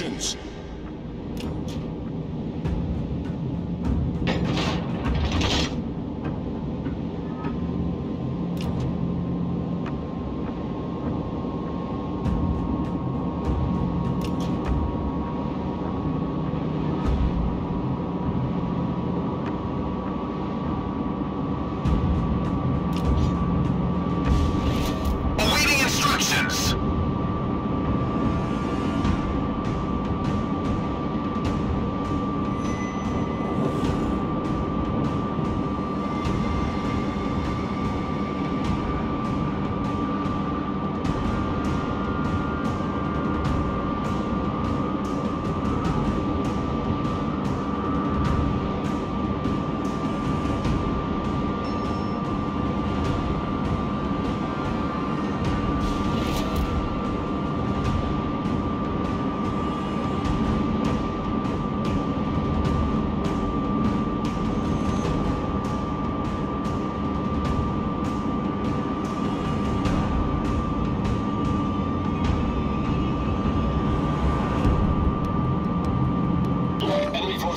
instructions.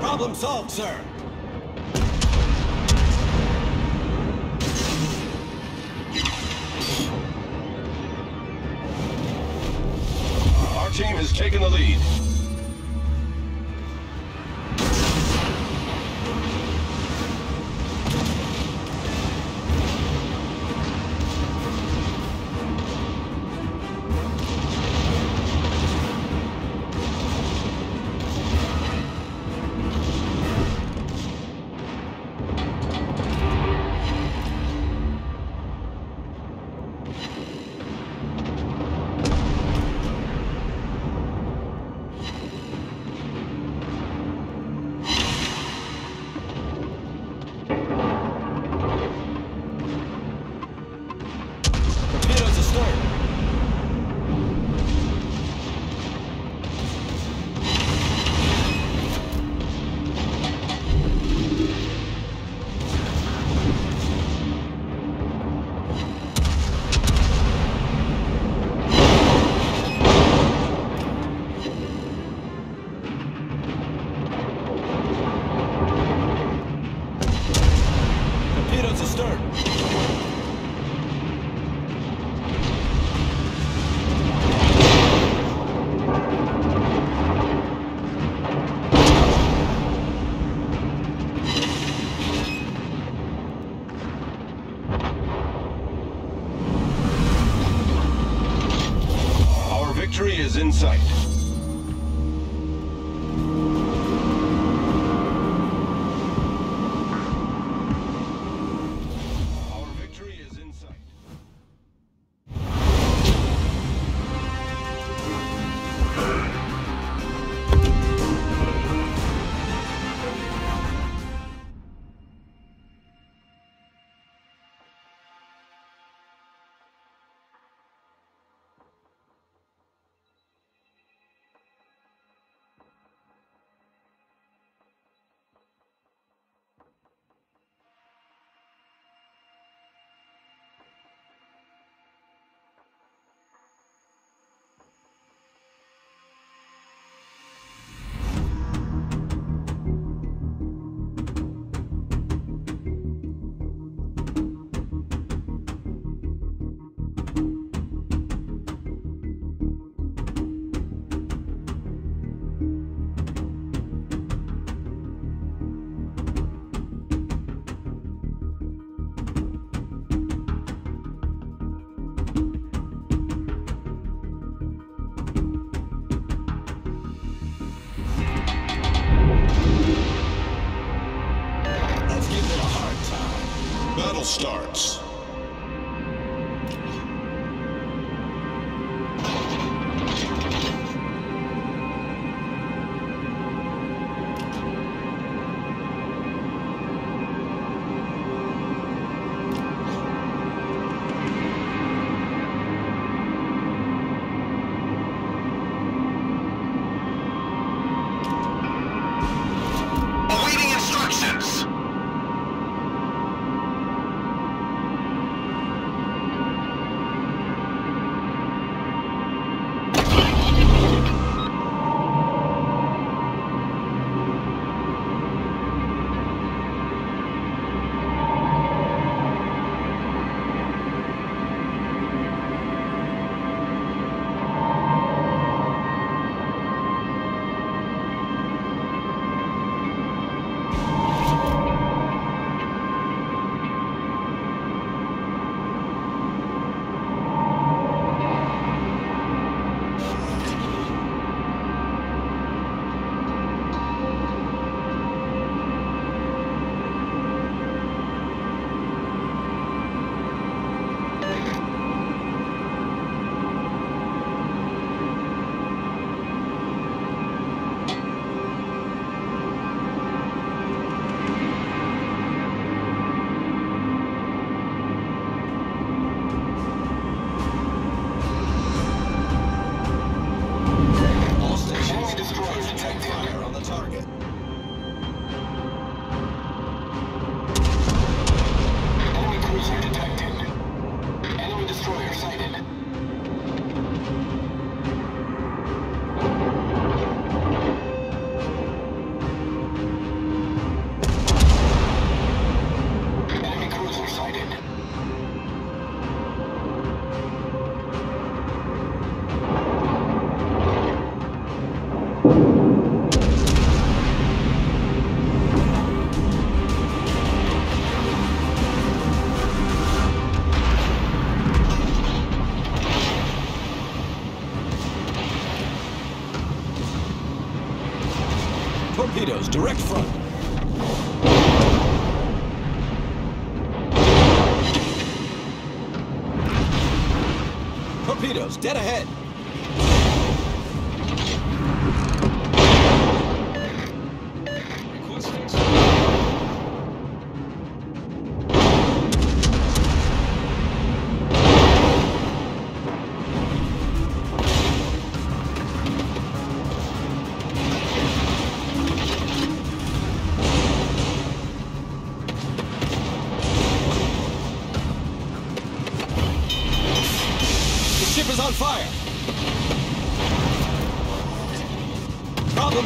Problem solved, sir. Our team has taken the lead. Starts.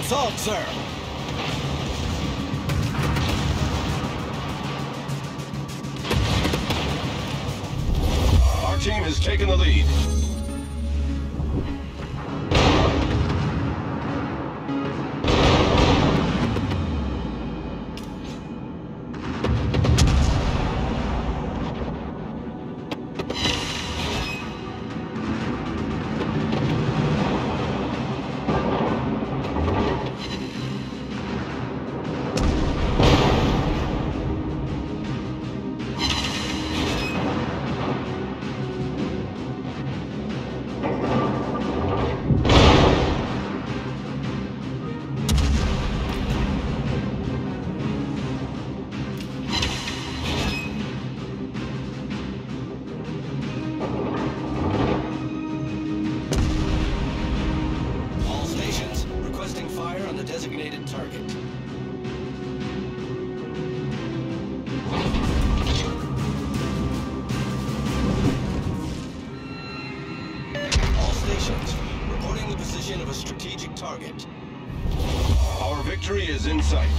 Solved, sir. Our team has taken the lead. Position of a strategic target. Our victory is in sight.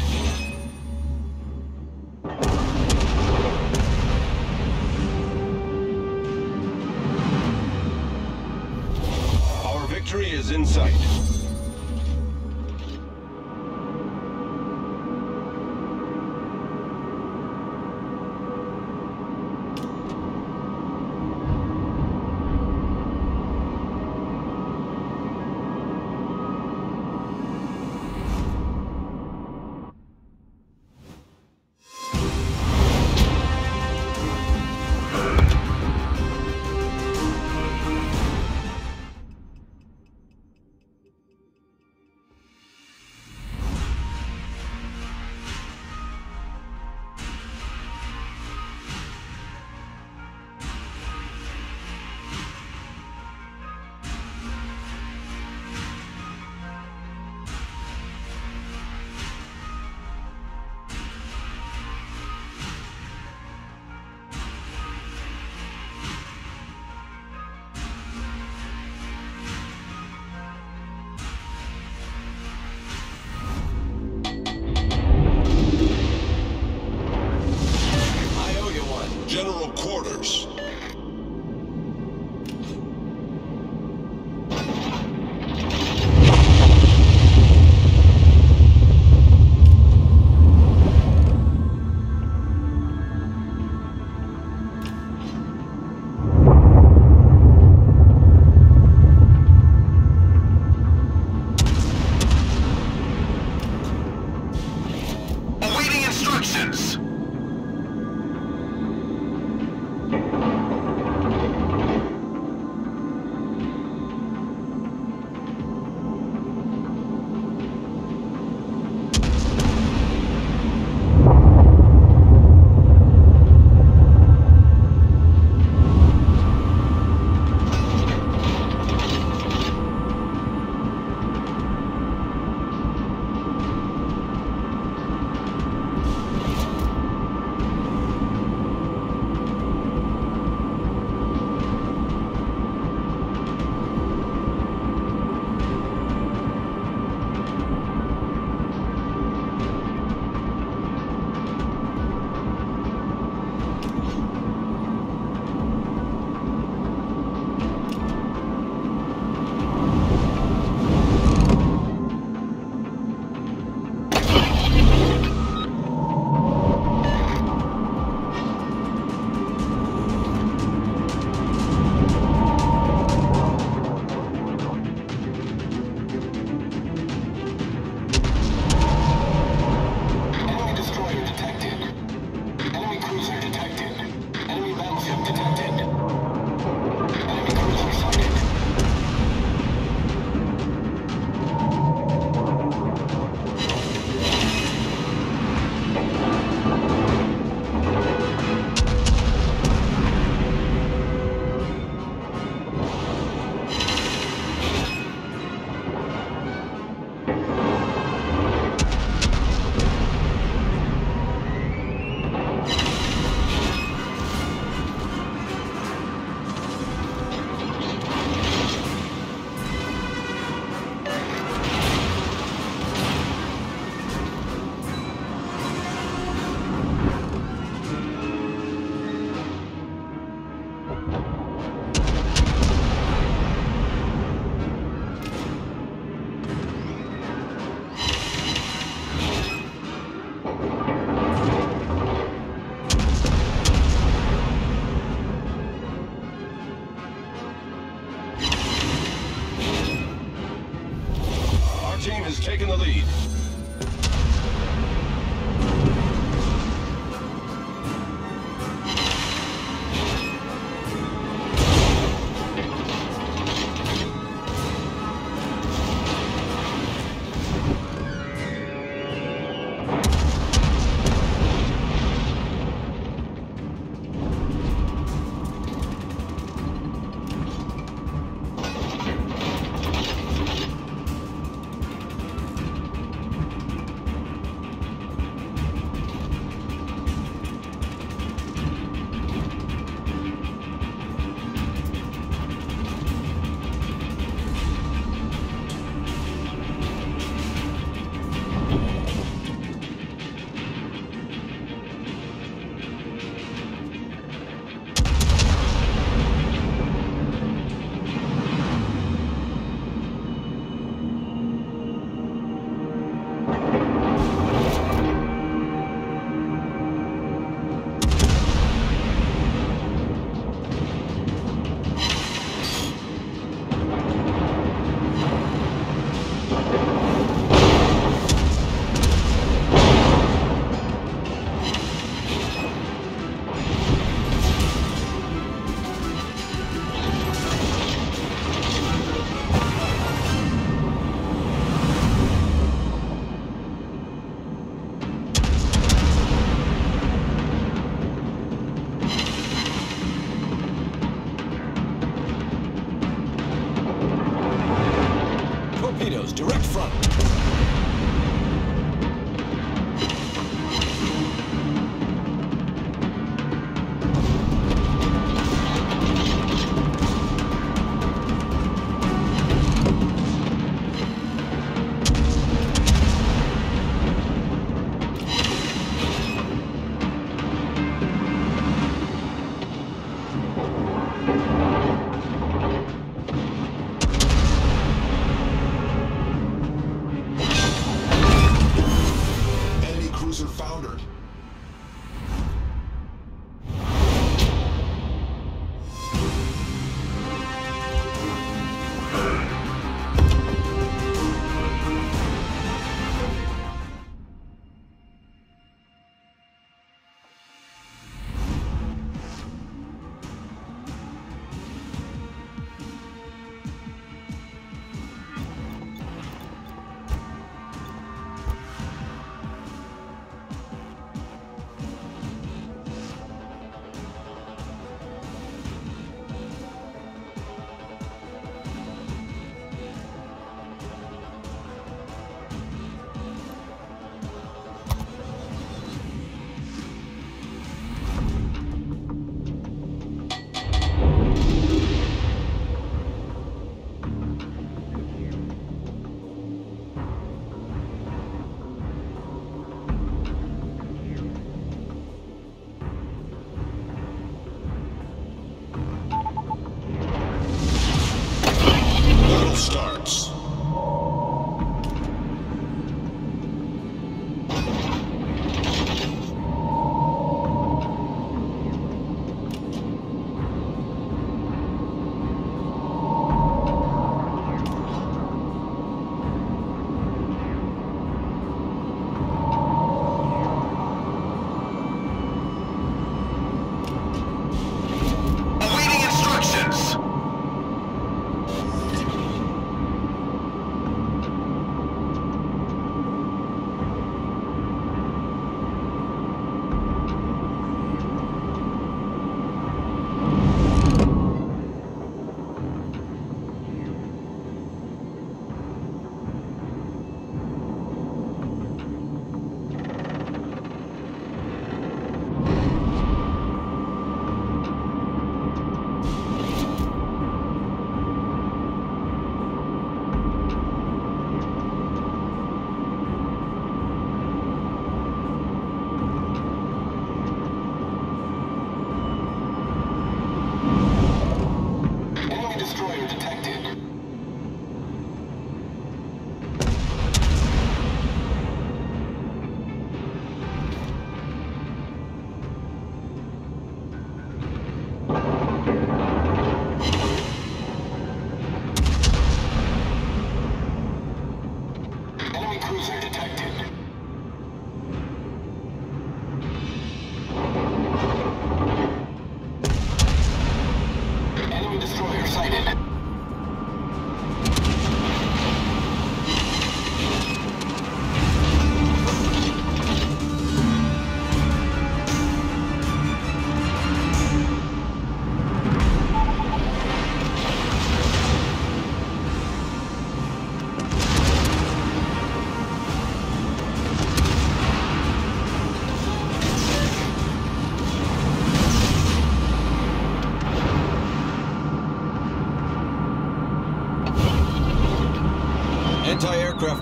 Our victory is in sight. Direct front.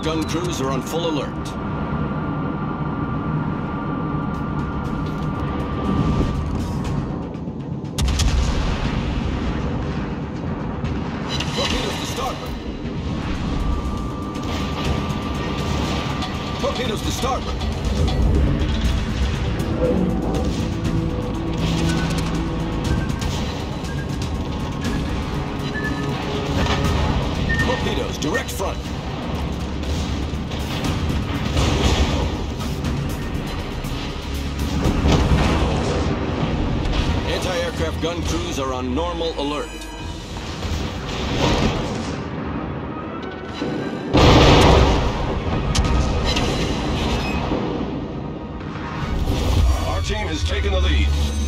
Gun crews are on full alert. Torpedoes to starboard. Torpedoes to starboard. Torpedoes, direct front. Anti-aircraft gun crews are on normal alert. Our team has taken the lead.